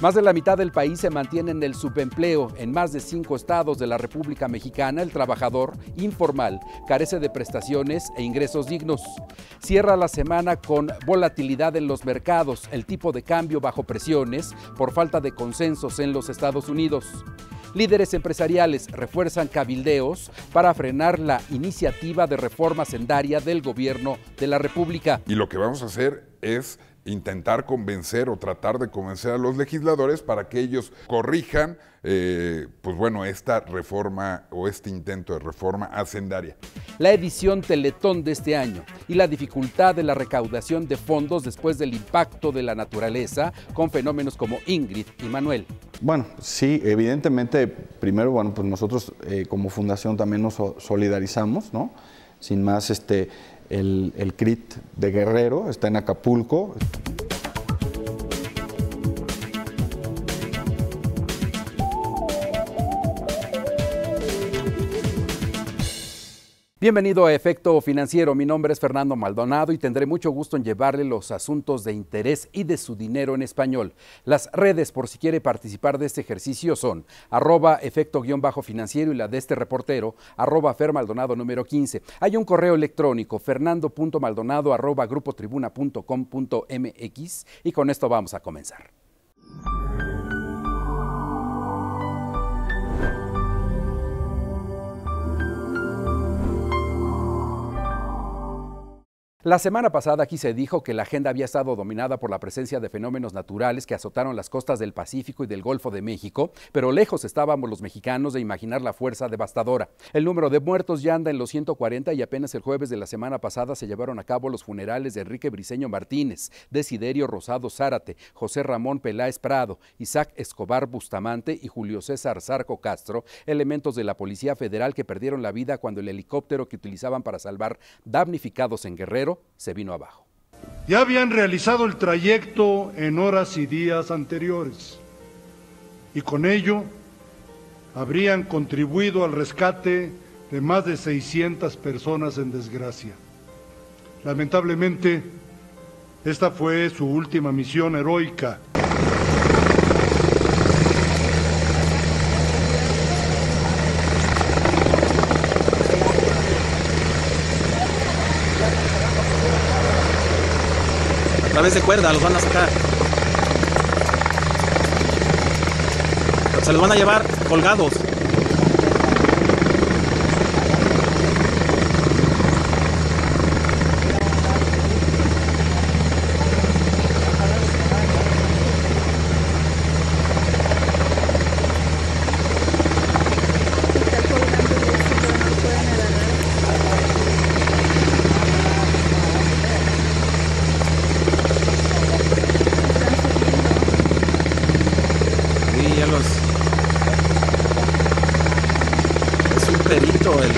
Más de la mitad del país se mantiene en el subempleo. En más de cinco estados de la República Mexicana, el trabajador informal carece de prestaciones e ingresos dignos. Cierra la semana con volatilidad en los mercados, el tipo de cambio bajo presiones por falta de consensos en los Estados Unidos. Líderes empresariales refuerzan cabildeos para frenar la iniciativa de reforma sendaria del gobierno de la República. Y lo que vamos a hacer es intentar convencer o tratar de convencer a los legisladores para que ellos corrijan, eh, pues bueno, esta reforma o este intento de reforma hacendaria. La edición Teletón de este año y la dificultad de la recaudación de fondos después del impacto de la naturaleza con fenómenos como Ingrid y Manuel. Bueno, sí, evidentemente, primero, bueno, pues nosotros eh, como fundación también nos solidarizamos, ¿no? Sin más, este, el, el CRIT de Guerrero está en Acapulco. Bienvenido a Efecto Financiero. Mi nombre es Fernando Maldonado y tendré mucho gusto en llevarle los asuntos de interés y de su dinero en español. Las redes, por si quiere participar de este ejercicio, son arroba efecto-financiero y la de este reportero, arroba fermaldonado número 15. Hay un correo electrónico, fernando.maldonado arroba grupotribuna.com.mx y con esto vamos a comenzar. La semana pasada aquí se dijo que la agenda había estado dominada por la presencia de fenómenos naturales que azotaron las costas del Pacífico y del Golfo de México, pero lejos estábamos los mexicanos de imaginar la fuerza devastadora. El número de muertos ya anda en los 140 y apenas el jueves de la semana pasada se llevaron a cabo los funerales de Enrique Briceño Martínez, Desiderio Rosado Zárate, José Ramón Peláez Prado, Isaac Escobar Bustamante y Julio César Zarco Castro, elementos de la Policía Federal que perdieron la vida cuando el helicóptero que utilizaban para salvar damnificados en Guerrero se vino abajo. Ya habían realizado el trayecto en horas y días anteriores y con ello habrían contribuido al rescate de más de 600 personas en desgracia. Lamentablemente, esta fue su última misión heroica. Través de cuerda los van a sacar. Se los van a llevar colgados. Sí, ya los. Es un perito el,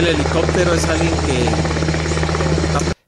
el helicóptero, es alguien que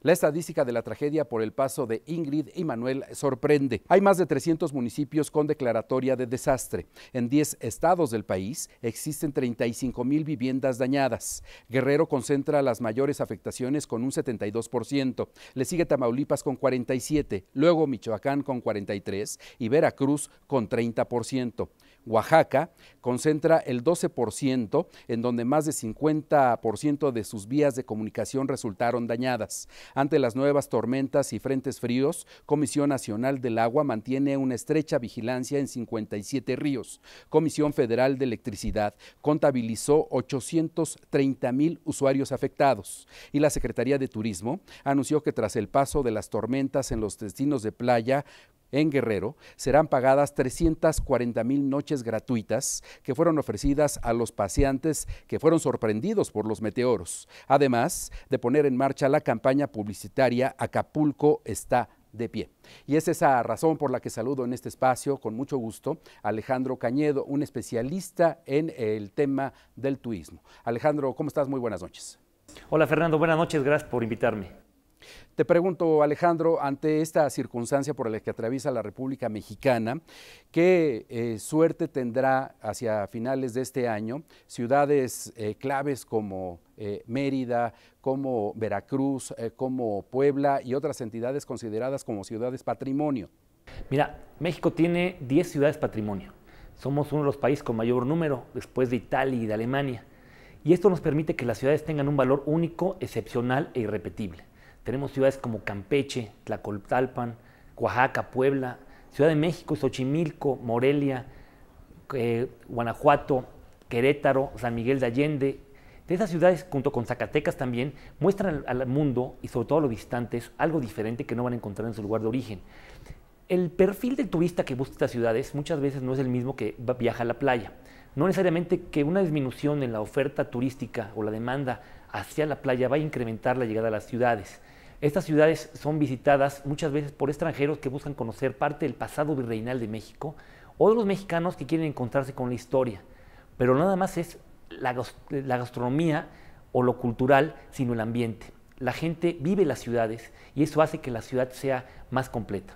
La estadística de la tragedia por el paso de Ingrid y Manuel sorprende. Hay más de 300 municipios con declaratoria de desastre. En 10 estados del país existen 35 mil viviendas dañadas. Guerrero concentra las mayores afectaciones con un 72%. Le sigue Tamaulipas con 47, luego Michoacán con 43 y Veracruz con 30%. Oaxaca concentra el 12%, en donde más de 50% de sus vías de comunicación resultaron dañadas. Ante las nuevas tormentas y frentes fríos, Comisión Nacional del Agua mantiene una estrecha vigilancia en 57 ríos. Comisión Federal de Electricidad contabilizó 830 mil usuarios afectados. Y la Secretaría de Turismo anunció que tras el paso de las tormentas en los destinos de playa, en Guerrero serán pagadas 340 mil noches gratuitas que fueron ofrecidas a los paseantes que fueron sorprendidos por los meteoros, además de poner en marcha la campaña publicitaria Acapulco está de pie. Y es esa razón por la que saludo en este espacio con mucho gusto a Alejandro Cañedo, un especialista en el tema del turismo. Alejandro, ¿cómo estás? Muy buenas noches. Hola Fernando, buenas noches, gracias por invitarme. Te pregunto, Alejandro, ante esta circunstancia por la que atraviesa la República Mexicana, ¿qué eh, suerte tendrá hacia finales de este año ciudades eh, claves como eh, Mérida, como Veracruz, como Puebla y otras entidades consideradas como ciudades patrimonio? Mira, México tiene 10 ciudades patrimonio. Somos uno de los países con mayor número después de Italia y de Alemania. Y esto nos permite que las ciudades tengan un valor único, excepcional e irrepetible. Tenemos ciudades como Campeche, Tlacoltalpan, Oaxaca, Puebla, Ciudad de México, Xochimilco, Morelia, eh, Guanajuato, Querétaro, San Miguel de Allende. De esas ciudades, junto con Zacatecas también, muestran al, al mundo y sobre todo a los distantes algo diferente que no van a encontrar en su lugar de origen. El perfil del turista que busca estas ciudades muchas veces no es el mismo que viaja a la playa. No necesariamente que una disminución en la oferta turística o la demanda hacia la playa va a incrementar la llegada a las ciudades. Estas ciudades son visitadas muchas veces por extranjeros que buscan conocer parte del pasado virreinal de México o de los mexicanos que quieren encontrarse con la historia. Pero nada más es la, la gastronomía o lo cultural, sino el ambiente. La gente vive las ciudades y eso hace que la ciudad sea más completa.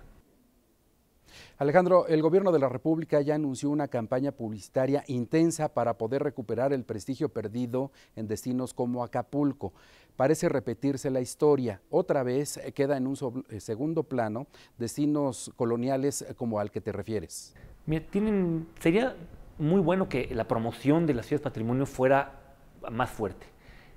Alejandro, el gobierno de la República ya anunció una campaña publicitaria intensa para poder recuperar el prestigio perdido en destinos como Acapulco. Parece repetirse la historia. Otra vez queda en un eh, segundo plano destinos coloniales como al que te refieres. tienen, sería muy bueno que la promoción de las ciudades patrimonio fuera más fuerte,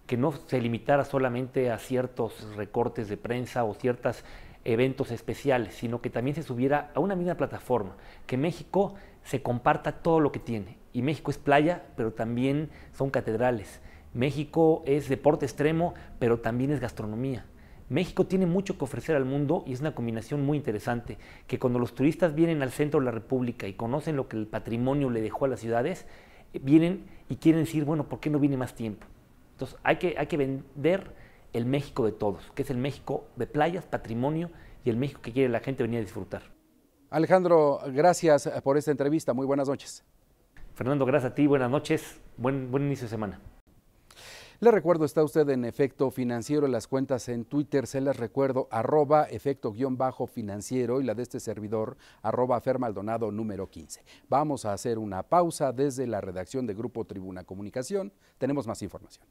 que no se limitara solamente a ciertos recortes de prensa o ciertas eventos especiales, sino que también se subiera a una misma plataforma, que México se comparta todo lo que tiene. Y México es playa, pero también son catedrales. México es deporte extremo, pero también es gastronomía. México tiene mucho que ofrecer al mundo y es una combinación muy interesante, que cuando los turistas vienen al centro de la República y conocen lo que el patrimonio le dejó a las ciudades, eh, vienen y quieren decir, bueno, ¿por qué no viene más tiempo? Entonces hay que, hay que vender el México de todos, que es el México de playas, patrimonio y el México que quiere la gente venir a disfrutar. Alejandro, gracias por esta entrevista. Muy buenas noches. Fernando, gracias a ti. Buenas noches. Buen, buen inicio de semana. Le recuerdo, está usted en efecto financiero, en las cuentas en Twitter se les recuerdo, arroba efecto guion bajo financiero y la de este servidor, arroba fermaldonado número 15. Vamos a hacer una pausa desde la redacción de Grupo Tribuna Comunicación. Tenemos más información.